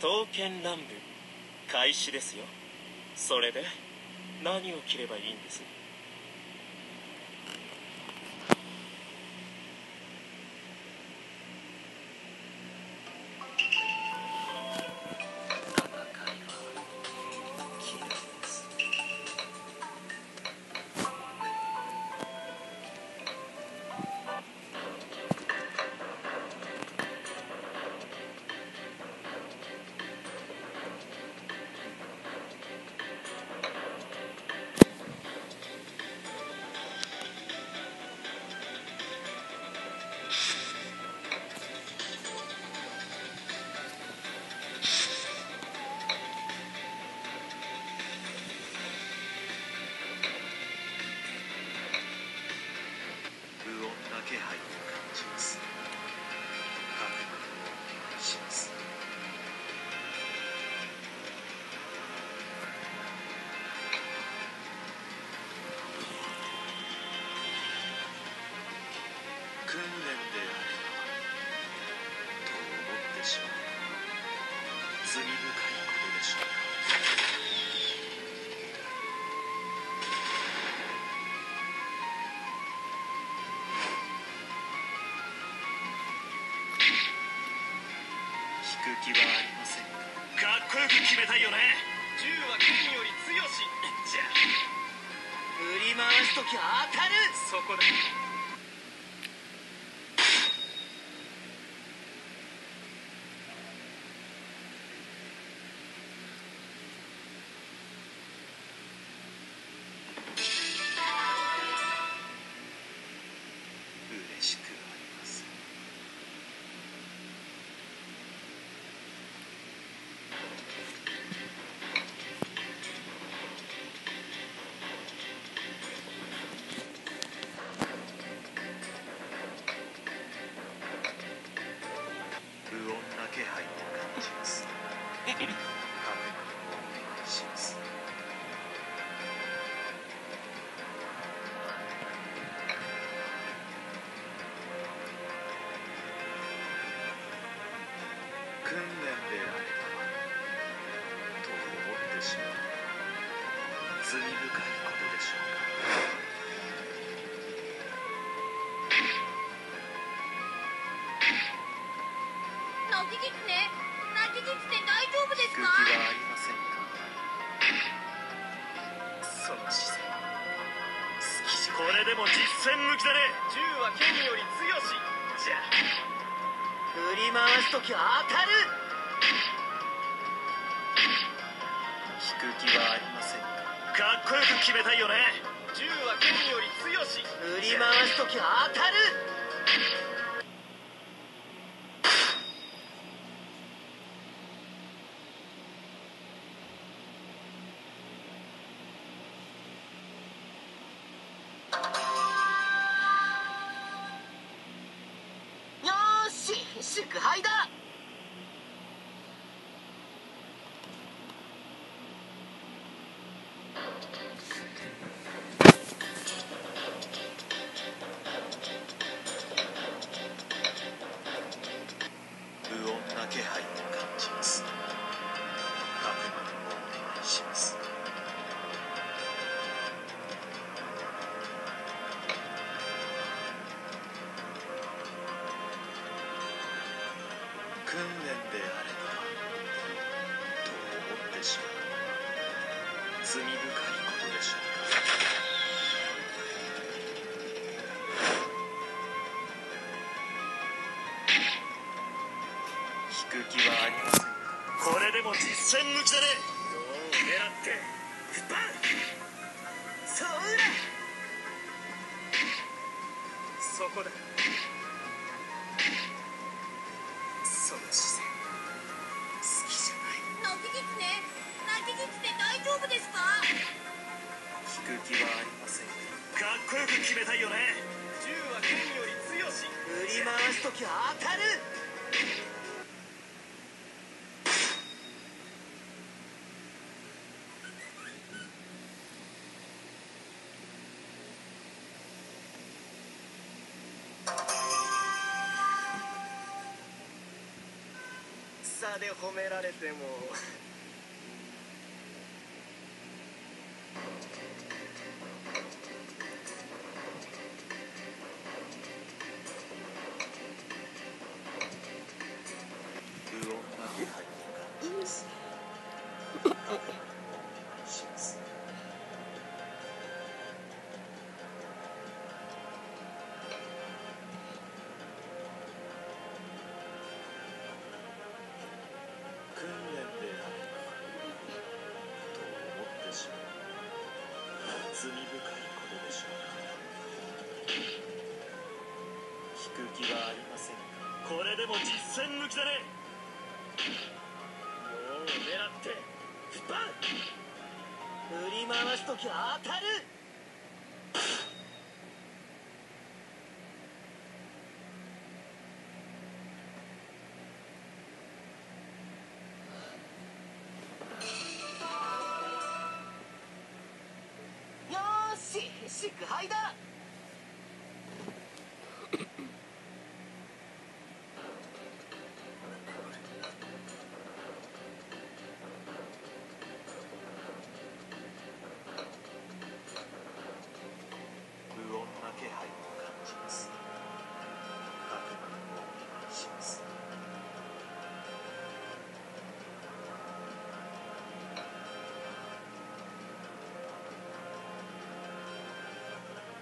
刀剣乱舞開始ですよ。それで何を切ればいいんです？罪深いことでしょうか引く気はありませんか？かっこよく決めたいよね。銃は剣より強し。じゃあ振り回すとき当たる。そこで感じます覚悟をお願いします訓練であればと思ってしまう罪深いことでしょうか泣きぎつね。泣きぎつね大丈夫です空気かはありませんかその姿勢。好きじゃこれでも実戦向きだね。銃は剣より強し。じゃ振り回すとき当たる。引く気はありませんか？かっこよく決めたいよね。銃は剣より強し。振り回すとき当たる肉杯だく気はありませんかこれでも実戦向きだね。どう狙って？スパンそうだ。そこだ。その姿勢。好きじゃない。泣きぎつね。泣きぎつね大丈夫ですか？引く気はありません。かかっこよく決めたいよね。銃は剣より強し。振り回すとき当たる戦で褒められても。これでも実践抜きだね。もう狙ってバン。振り回す時は当たる。よし祝杯だ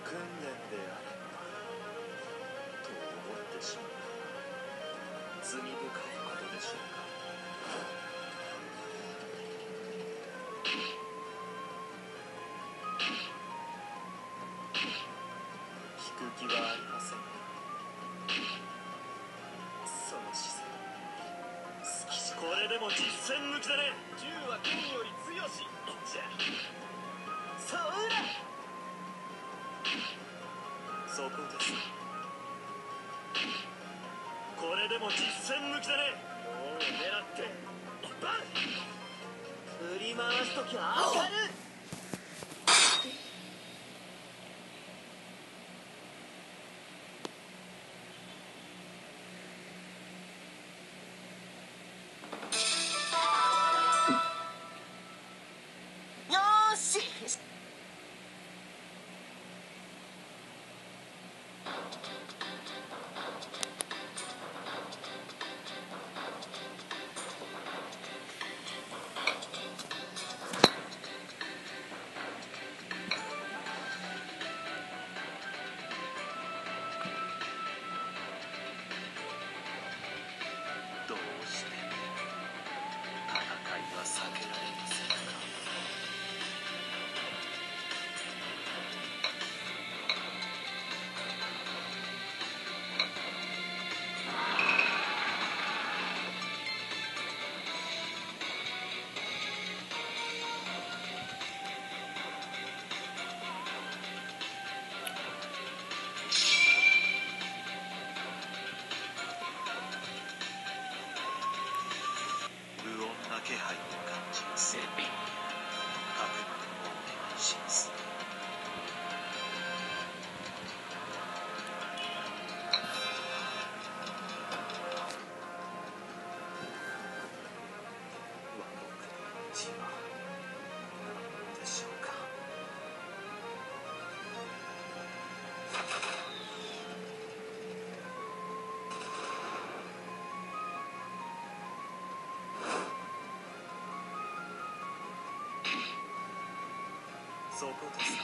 訓練であればと思ってしまう罪深いことでしょうか引く気はありませんその姿勢。好きしこれでも実践抜きだね。銃は剣より強しじゃそうだそこでこれでも実戦向きだね。もう狙って。バン。振り回す時は当たる。そこです。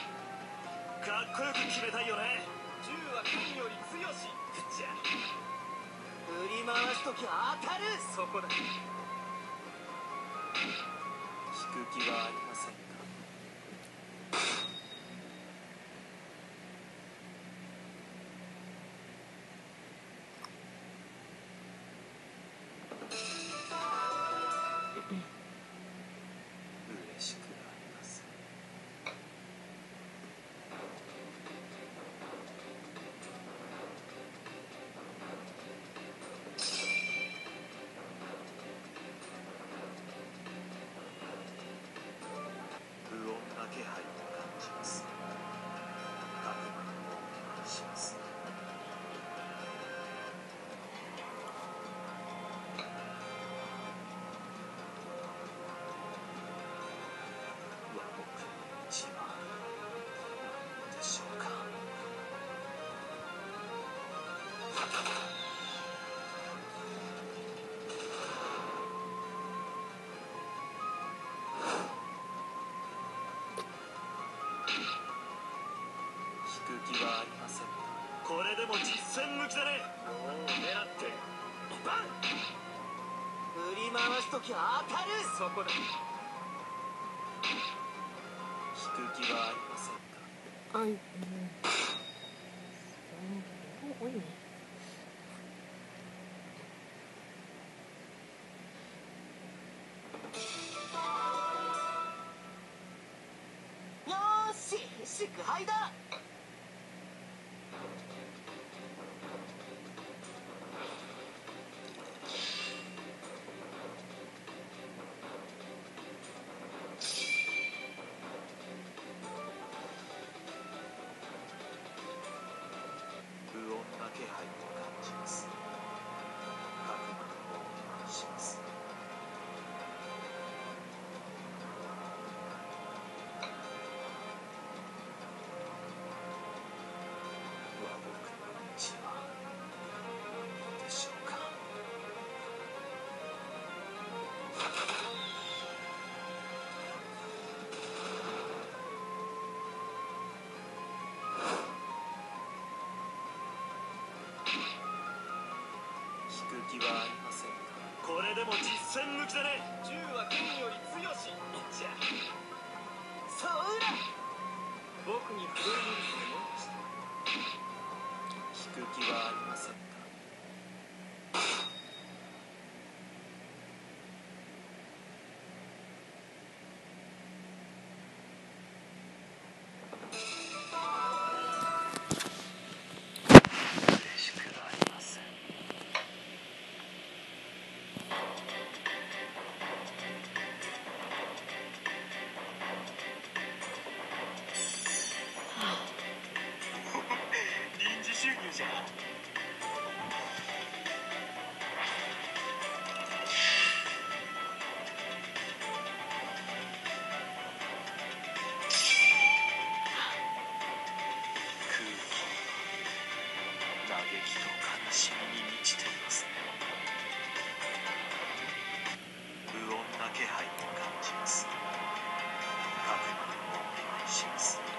かっこよく決めたいよね。銃は剣より強し。じゃあ。振り回す時は当たる。そこだ。引く気はありませんれでも実戦向きだね。もう狙って。バン！振り回す時は当たる。そこだ。引く気はありませんか？あうん多い。ねよーし祝杯だ気はありませんかこれでも実戦向きだね。銃は剣より強しじゃ。そーら僕に触れるものでした。引く気はありません激と悲しみに満ちています。ね不穏な気配を感じます。覚悟をお願いします。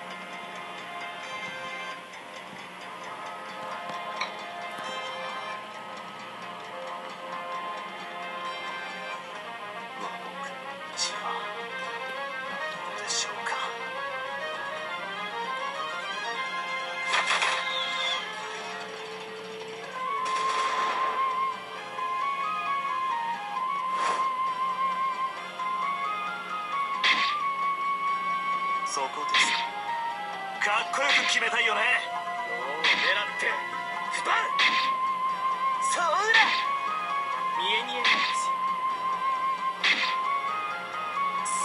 決めたいよね。もう狙って。バン。そーら見え見えなんですよ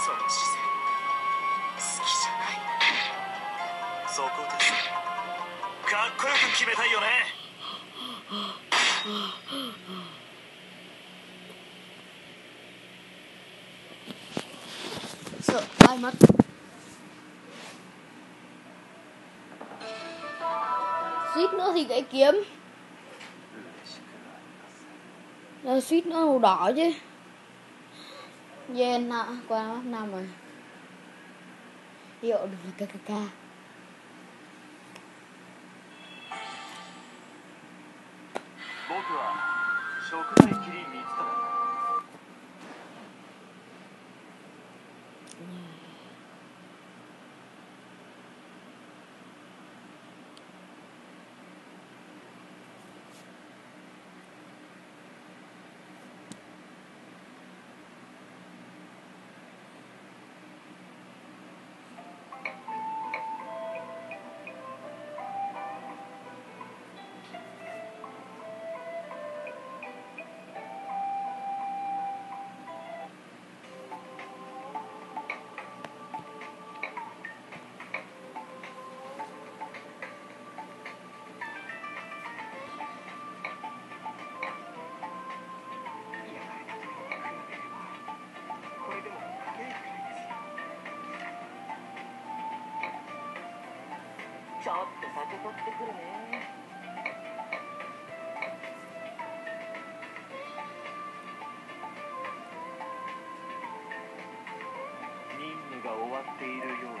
その姿勢。好きじゃない。そこです。かっこよく決めたいよね。sợ ai mất suýt nữa thì gãy kiếm 嬉しくありません Rồi suýt nữa màu đỏ chứ Yen ạ Qua mắt năm rồi Hiệu được là KKK 僕は食材切り三つだこ ょっと酒取ってくるね。任務が終わっているようです